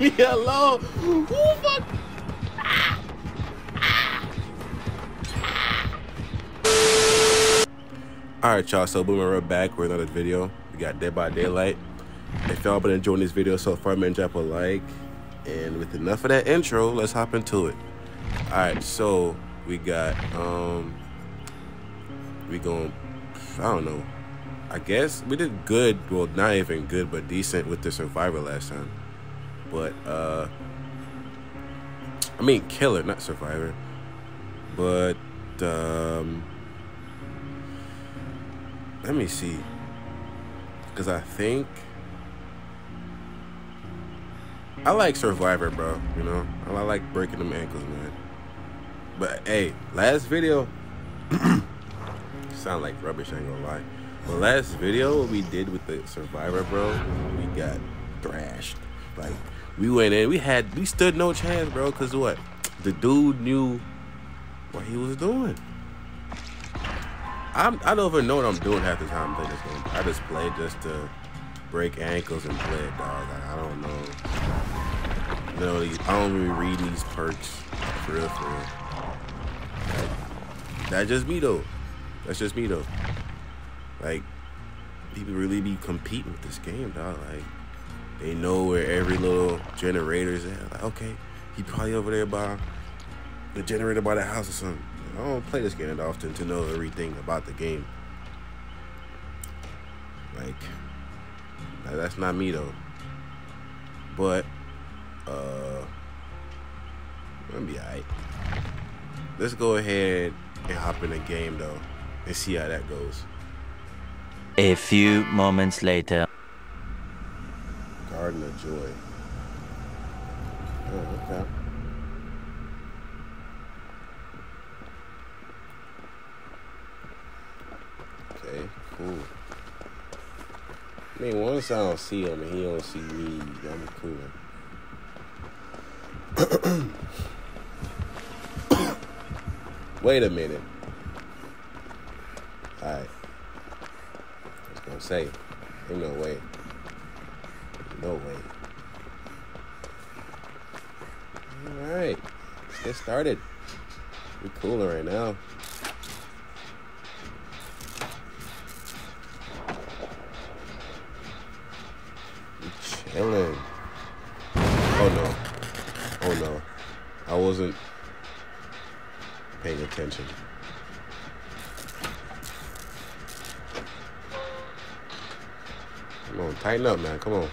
Me alone. Who fuck? Alright, y'all. So, booming right back with another video. We got Dead by Daylight. If y'all been enjoying this video so far, man, drop a like. And with enough of that intro, let's hop into it. Alright, so we got, um, we going, I don't know. I guess we did good. Well, not even good, but decent with the Survivor last time. But, uh, I mean, Killer, not Survivor. But, um, let me see. Because I think I like Survivor, bro. You know, I like breaking them ankles, man. But hey, last video sound like rubbish. I ain't gonna lie. The last video we did with the Survivor, bro, we got thrashed. Like we went in, we had, we stood no chance, bro. Cause what? The dude knew what he was doing. I'm, I don't even know what I'm doing half the time playing this game. I just play just to break ankles and play it, dog. I don't know. No, I don't even read these perks for real, for real. Like, that's just me though. That's just me though. Like, people really be competing with this game, dog. Like, they know where every little generator's at. Like, okay, he probably over there by the generator by the house or something. I don't play this game often to know everything about the game. Like, that's not me though. But uh, gonna be alright. Let's go ahead and hop in the game though, and see how that goes. A few moments later. Joy. Oh, okay. Okay, cool. I mean, once I don't see him and he don't see me, I'm cool. Wait a minute. Alright. I was gonna say, ain't no way. No way. Alright. Let's get started. We're cooler right now. We chilling. Oh no. Oh no, I wasn't paying attention. Come on, tighten up, man. Come on.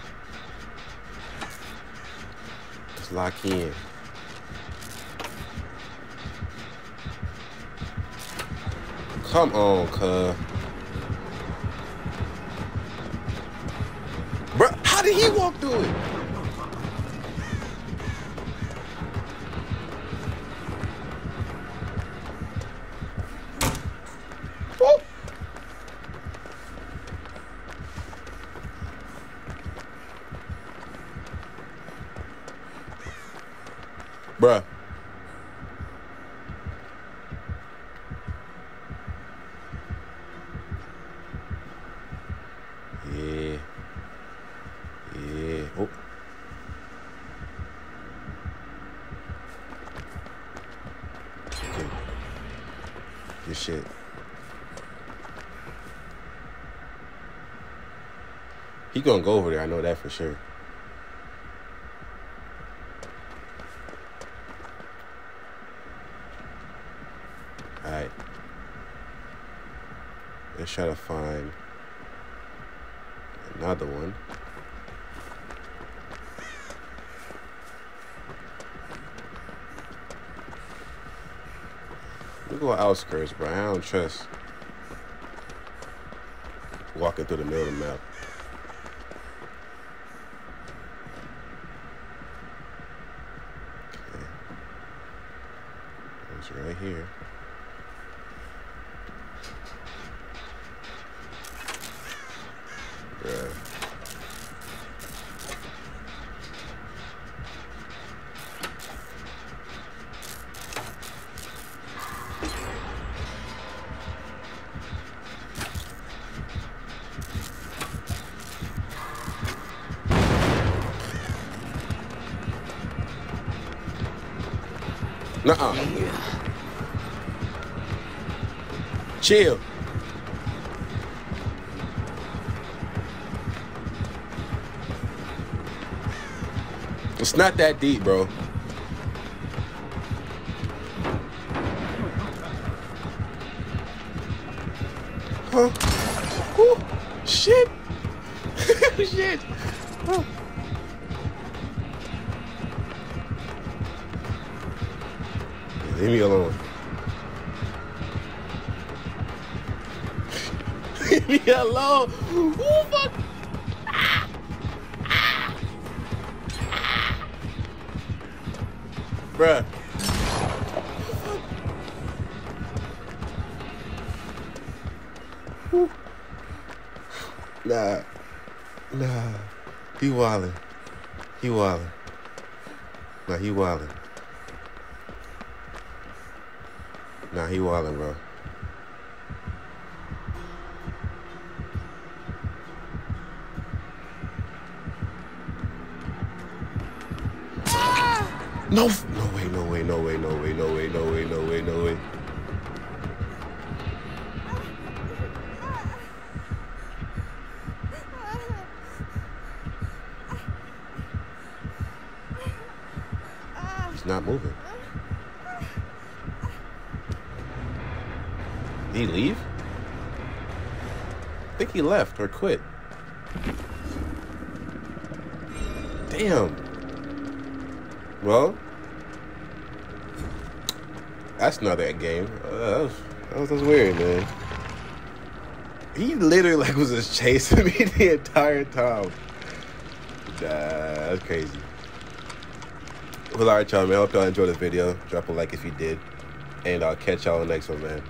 Lock in. Come on, cuz. Bruh, how did he walk through it? Bruh. Yeah. Yeah. Oh. Okay. Good shit. He gonna go over there, I know that for sure. Alright. Let's try to find another one. We go outskirts, bro. I don't trust walking through the middle of the map. Okay. It's right here. Nuh-uh. Chill. It's not that deep, bro. Huh? Ooh, shit. shit. Oh. Leave me alone. Leave me alone. Ooh, fuck. Bruh. Nah. Nah. He wildin'. He wildin'. Nah, he wildin'. Nah, he wildin', bro. No, no way, no way, no way, no way, no way, no way, no way, no way. He's not moving. Did he leave? I think he left or quit. Damn. Well, that's not that game. Uh, that, was, that, was, weird, man. He literally like was just chasing me the entire time. Nah, that's crazy. Well, alright, y'all, man. I hope y'all enjoyed this video. Drop a like if you did. And I'll catch y'all on the next one, man.